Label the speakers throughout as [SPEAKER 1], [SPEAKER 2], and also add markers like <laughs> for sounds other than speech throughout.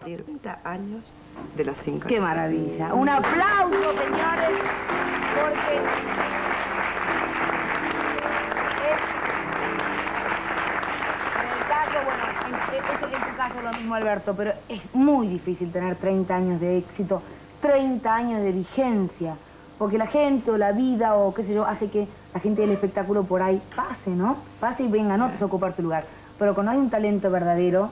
[SPEAKER 1] cumplir 30 años de los cinco.
[SPEAKER 2] ¡Qué maravilla! Un aplauso, señores, porque En el caso, bueno, en, tu caso lo mismo, Alberto, pero es muy difícil tener 30 años de éxito, 30 años de vigencia, porque la gente o la vida o qué sé yo hace que la gente del espectáculo por ahí pase, ¿no? Pase y venga, no te ocupar tu lugar. Pero cuando hay un talento verdadero,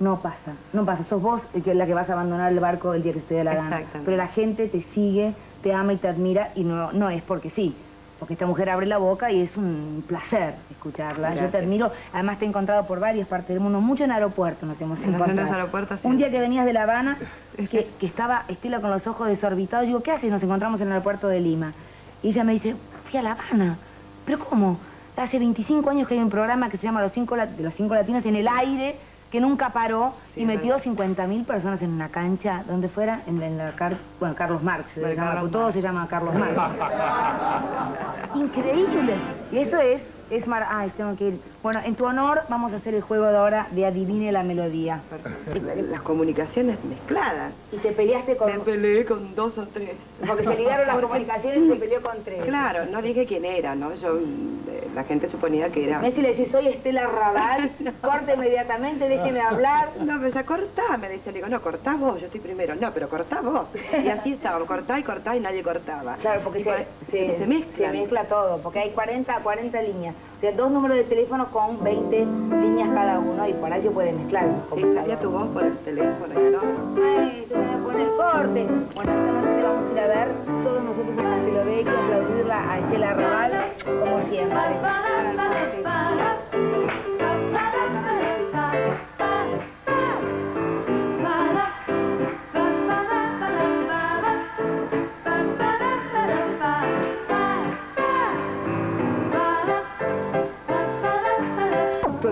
[SPEAKER 2] no pasa, no pasa. Sos vos el que, la que vas a abandonar el barco el día que te dé la gana. Pero la gente te sigue, te ama y te admira y no, no es porque sí. Porque esta mujer abre la boca y es un placer escucharla. Yo te admiro. Además te he encontrado por varias partes del mundo, mucho en aeropuertos nos hemos
[SPEAKER 1] En los- <laughs> en
[SPEAKER 2] encontrado.
[SPEAKER 1] los aeropuertos, sí.
[SPEAKER 2] Un día que venías de La Habana, <laughs> que, que estaba Estela con los ojos desorbitados, digo, ¿qué haces? Nos encontramos en el aeropuerto de Lima. Y ella me dice, fui a La Habana. ¿Pero cómo? Hace 25 años que hay un programa que se llama Los Cinco, La- de los Cinco Latinos en el aire, que nunca paró
[SPEAKER 1] Sí,
[SPEAKER 2] y metió
[SPEAKER 1] verdad.
[SPEAKER 2] 50.000 personas en una cancha, donde fuera, en la, en la Car- bueno, Carlos Marx, se llama, todo se llama Carlos Marx. <laughs> Increíble. Y eso es, es mar... Ay, tengo que ir. Bueno, en tu honor vamos a hacer el juego de ahora de adivine la melodía.
[SPEAKER 1] Las comunicaciones mezcladas.
[SPEAKER 2] Y te peleaste con...
[SPEAKER 1] Me peleé con dos o tres.
[SPEAKER 2] Porque se ligaron las comunicaciones y se peleó con tres.
[SPEAKER 1] Claro, no dije quién era, ¿no? Yo, eh, la gente suponía que era...
[SPEAKER 2] Messi le decís, soy Estela Raval, <laughs> corte inmediatamente, déjeme hablar.
[SPEAKER 1] No, me dice, cortá, me dice, le digo, no, cortá vos, yo estoy primero. No, pero cortá vos. Y así estábamos, cortá y cortá y nadie cortaba.
[SPEAKER 2] Claro, porque se,
[SPEAKER 1] por-
[SPEAKER 2] se,
[SPEAKER 1] se, se mezclan.
[SPEAKER 2] se mezcla todo, porque hay 40, 40 líneas. O sea, dos números de teléfono con 20 líneas cada uno y por ahí se puede mezclar.
[SPEAKER 1] Sí, salía tu voz por el teléfono todo.
[SPEAKER 2] Ay, se me pone el corte. Bueno, esta noche vamos a ir a ver todos nosotros en Castelobeco, aplaudirla a Estela Raval, como siempre.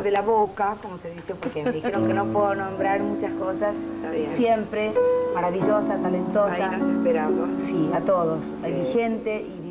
[SPEAKER 2] De la boca, como se dice, porque me dijeron que no puedo nombrar muchas cosas. Siempre maravillosa, talentosa.
[SPEAKER 1] Ahí nos esperamos.
[SPEAKER 2] Sí, a todos.
[SPEAKER 1] Sí.
[SPEAKER 2] Y